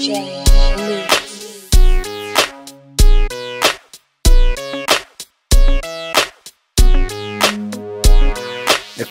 If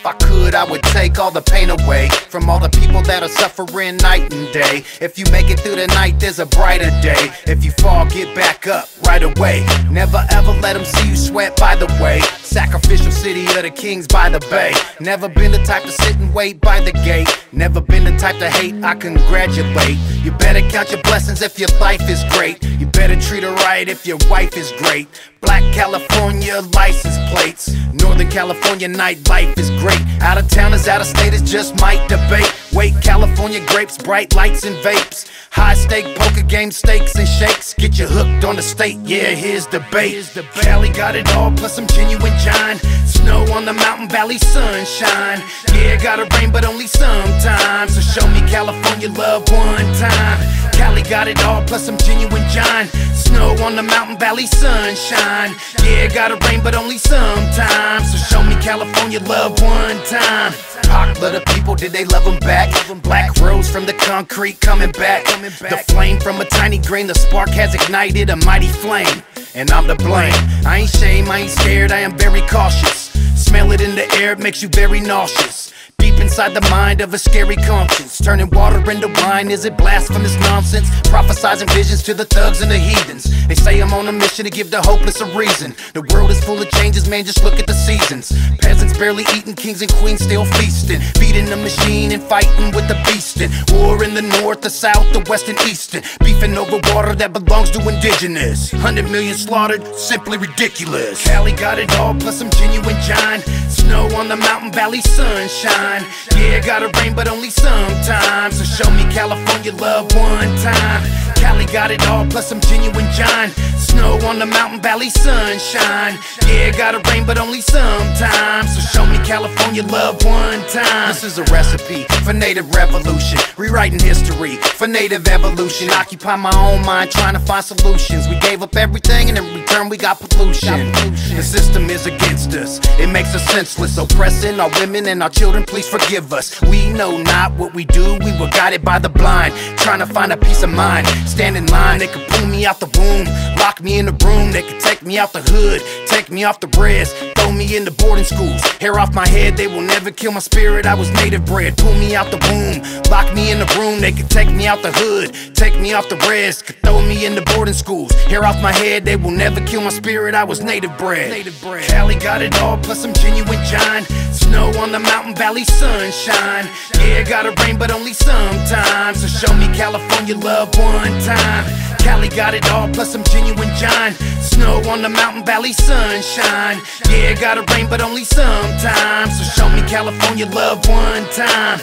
I could, I would take all the pain away from all the people that are suffering night and day. If you make it through the night, there's a brighter day. If you fall, get back up right away. Never ever let them see you sweat by the way. Sacrificial city of the kings by the bay. Never been the type to sit and wait by the gate. Never been the type to hate, I congratulate. You better count your blessings if your life is great. You better treat her right if your wife is great. Black California license plates. Northern California nightlife is great. Out of towners, out of state is just might debate. Wait, California grapes, bright lights and vapes. High stake poker game stakes and shakes. Get you hooked on the state, yeah, here's the bait. Here's the Cali got it all, plus some genuine John. Snow on the mountain valley, sunshine. Yeah, got it rain, but only sometimes. So show me California love one time. Cali got it all, plus some genuine John. Snow on the mountain valley, sunshine. Yeah, gotta rain, but only sometimes. So show me California love one time. Popular the people, did they love them back? Black rose from the concrete coming back. The flame from a tiny grain, the spark has ignited a mighty flame. And I'm to blame. I ain't shame, I ain't scared, I am very cautious. Smell it in the air, it makes you very nauseous. Inside the mind of a scary conscience. Turning water into wine, is it blasphemous nonsense? Prophesizing visions to the thugs and the heathens. They say I'm on a mission to give the hopeless a reason. The world is full of changes, man, just look at the seasons. Peasants barely eating, kings and queens still feasting. Feeding the machine and fighting with the beast. War in the north, the south, the west, and eastern. Beefing over water that belongs to indigenous. Hundred million slaughtered, simply ridiculous. Cali got it all, plus some genuine John. Snow on the mountain valley, sunshine. Yeah, got it rain, but only sometimes. So show me California love one time. Cali got it all, plus some genuine John. Snow on the mountain valley, sunshine. Yeah, got it rain, but only sometimes. So show me California love one time. This is a recipe for native revolution. Rewriting history for native evolution. Occupy my own mind, trying to find solutions. We gave up everything, and in return, we got pollution. The system is against us, it makes us senseless. Oppressing our women and our children, please forgive us. We know not what we do, we were guided by the blind. Trying to find a peace of mind. Stand in line, they could pull me out the womb. Lock me in the room, they could take me out the hood. Take me off the res, throw me into boarding schools. Hair off my head, they will never kill my spirit. I was native bred. Pull me out the womb, lock me in the room. They could take me out the hood, take me off the res, could throw me into boarding schools. Hair off my head, they will never kill my spirit. I was native bred. Bred. Cali got it all, plus some genuine John. Snow on the mountain valley, sunshine. Yeah, got it rain, but only sometimes. So show me California love one time. Cali got it all, plus some genuine John. Snow on the mountain valley, sunshine. Yeah, got it rain, but only sometimes. So show me California love one time.